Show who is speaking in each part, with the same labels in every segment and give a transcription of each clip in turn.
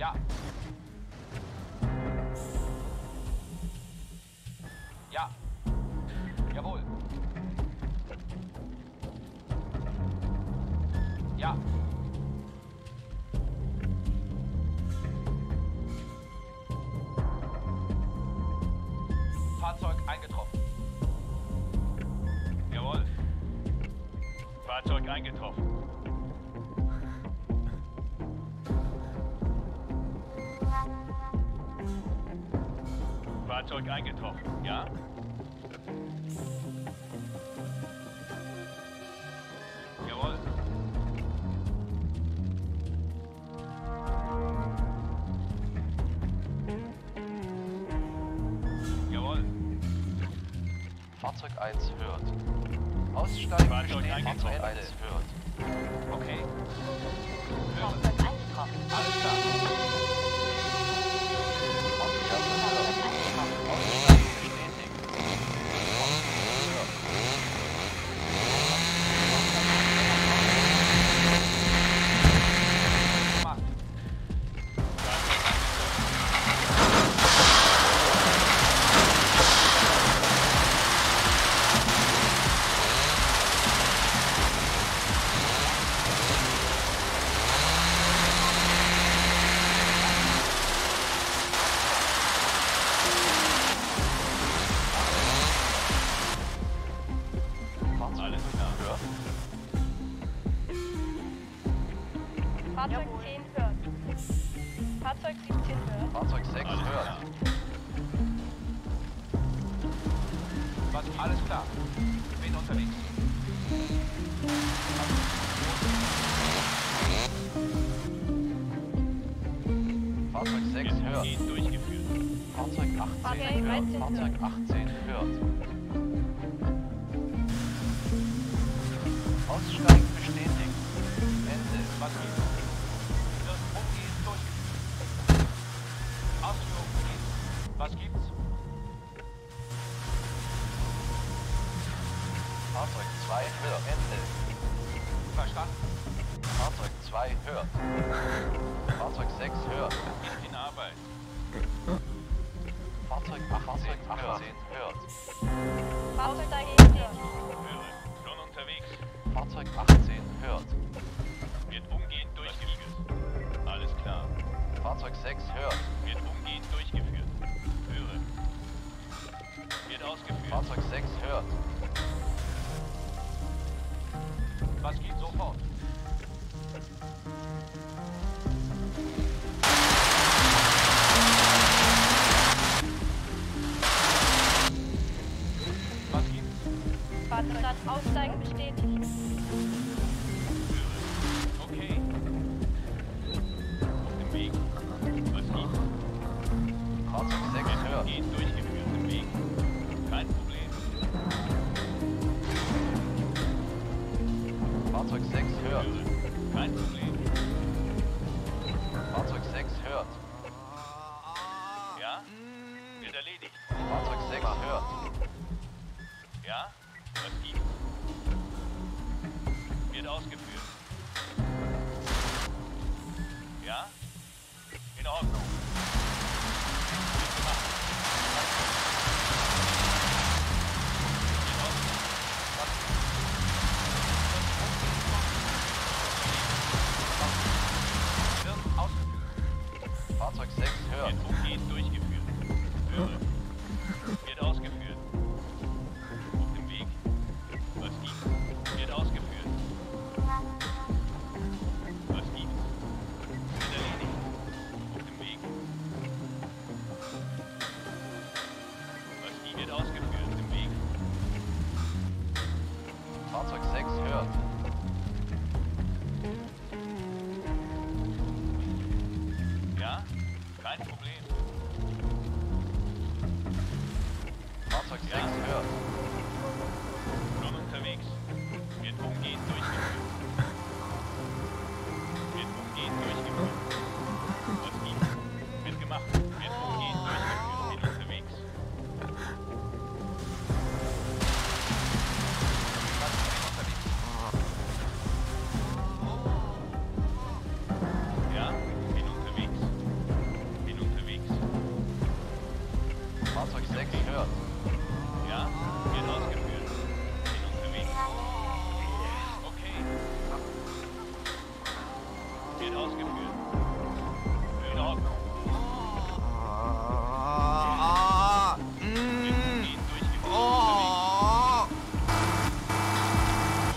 Speaker 1: Ja. Ja. Jawohl. Ja. Fahrzeug eingetroffen.
Speaker 2: Jawohl. Fahrzeug eingetroffen. Fahrzeug eingetroffen, ja? Jawohl. Jawohl.
Speaker 3: Fahrzeug 1 hört. Aussteigen
Speaker 2: Fahrzeug eingetroffen.
Speaker 3: Fahrzeug 1 hört.
Speaker 1: Okay.
Speaker 4: Fahrzeug eingetroffen.
Speaker 1: Alles klar.
Speaker 2: Alles klar.
Speaker 1: Bin unterwegs.
Speaker 3: Fahrzeug 6
Speaker 2: Ist
Speaker 3: hört.
Speaker 2: durchgeführt.
Speaker 3: Fahrzeug 18
Speaker 5: Okay,
Speaker 3: hört.
Speaker 5: 13
Speaker 3: Fahrzeug 18 hört. Aussteigen Fahrzeug 2 hört. Fahrzeug 6 hört.
Speaker 2: Ist in Arbeit.
Speaker 3: Fahrzeug 18 hört.
Speaker 5: Fahrzeug
Speaker 4: Aussteigen
Speaker 5: 10
Speaker 4: bestätigt.
Speaker 5: hört.
Speaker 2: Höre. Schon unterwegs.
Speaker 3: Fahrzeug 18 hört.
Speaker 2: Wird umgehend durchgeführt. Alles klar.
Speaker 3: Fahrzeug 6 hört.
Speaker 2: Wird umgehend durchgeführt. Höre. Wird ausgeführt.
Speaker 3: Fahrzeug 6 hört. Hört.
Speaker 2: Kein Problem.
Speaker 3: Fahrzeug 6 hört.
Speaker 2: Ja? Wird erledigt.
Speaker 3: Fahrzeug 6 hört.
Speaker 2: Ja? Was gibt's? Wird ausgeführt. Ja? In Ordnung.
Speaker 3: 6 Fahrzeug 6
Speaker 2: Ja.
Speaker 3: hört.
Speaker 6: Ausgeführt. In Ordnung.
Speaker 7: Ah, mm,
Speaker 6: gehen durchgeführt.
Speaker 7: oh.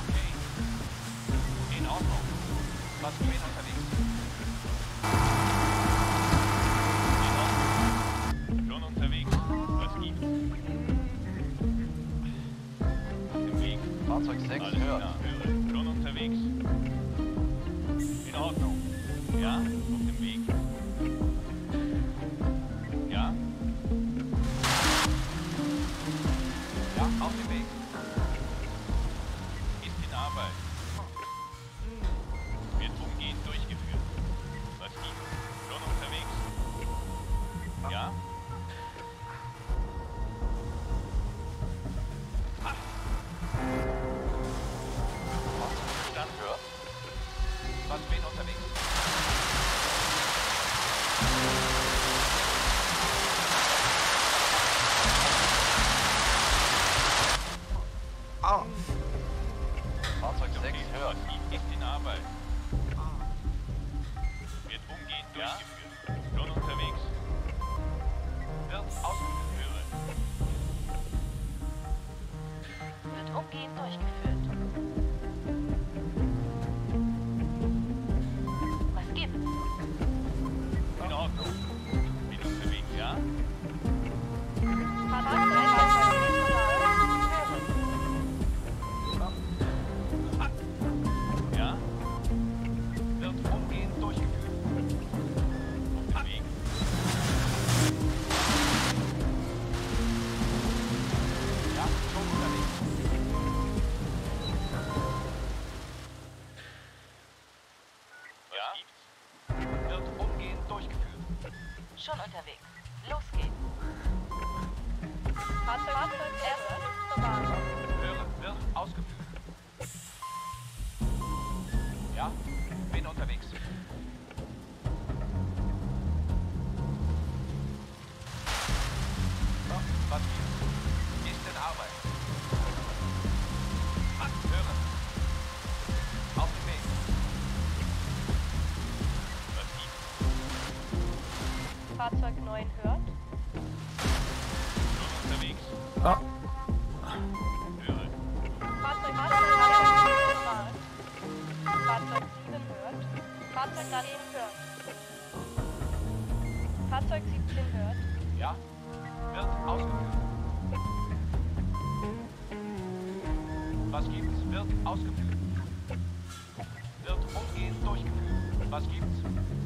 Speaker 6: Okay.
Speaker 2: In Ordnung. Was geht unterwegs?
Speaker 7: Au.
Speaker 8: Fahrzeug 6
Speaker 6: Okay,
Speaker 8: hört.
Speaker 6: ist in Arbeit. Wird umgehend durchgeführt. Schon unterwegs.
Speaker 2: Wird ausgeführt.
Speaker 5: Wird umgehend durchgeführt. Fahrzeug 9 hört.
Speaker 6: Unterwegs.
Speaker 7: Ah.
Speaker 6: Höre.
Speaker 5: Fahrzeug, Fahrzeug, Fahrzeug zur Warnung. Fahrzeug 7 hört. Fahrzeug 10 hört. Fahrzeug 17 hört.
Speaker 2: Ja, wird ausgeführt. Was gibt's? Wird ausgeführt. Wird umgehend durchgeführt. Was gibt's?